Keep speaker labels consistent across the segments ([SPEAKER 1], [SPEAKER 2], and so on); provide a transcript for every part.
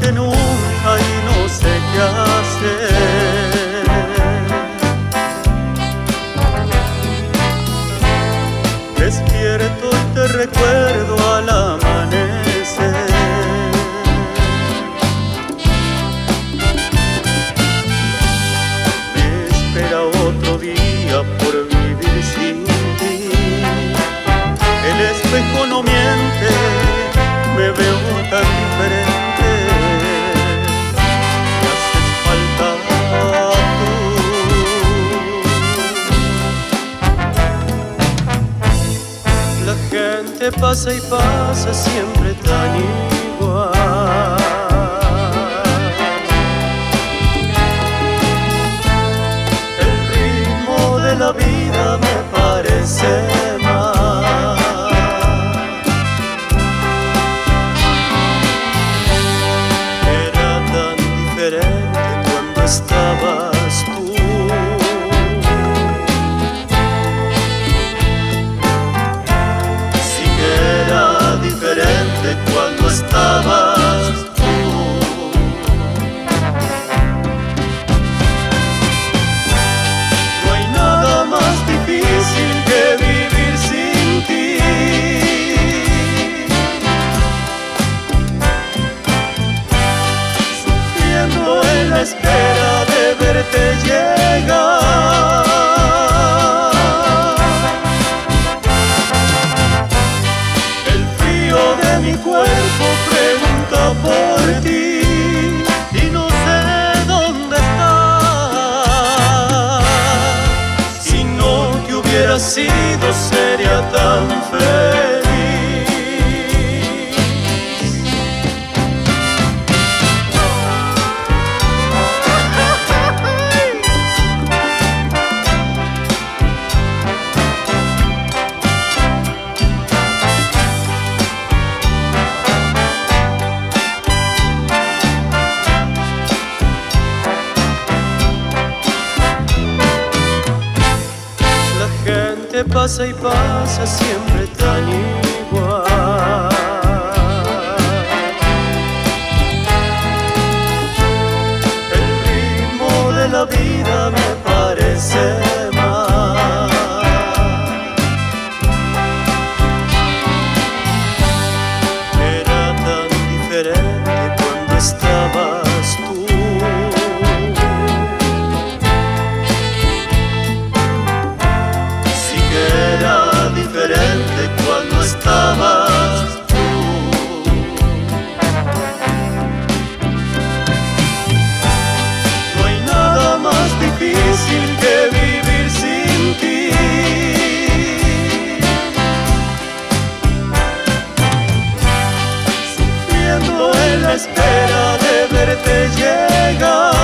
[SPEAKER 1] que nunca y no sé qué hacer. Despierto y te este recuerdo a la Te pasa y pasa siempre tan pasa y pasa siempre tan espera de verte llegar.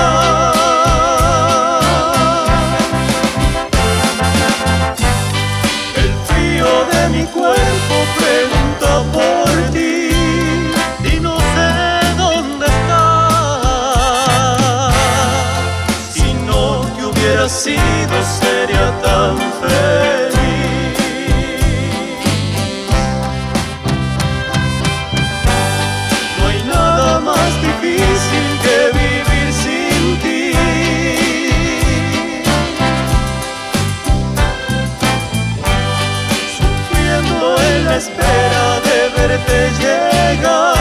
[SPEAKER 1] El frío de mi cuerpo pregunta por ti y no sé dónde estás. Si no te hubiera sido sería tan feliz. espera de verte llegar.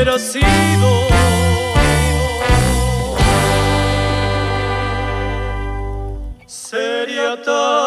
[SPEAKER 1] hubiera sido. Sería tan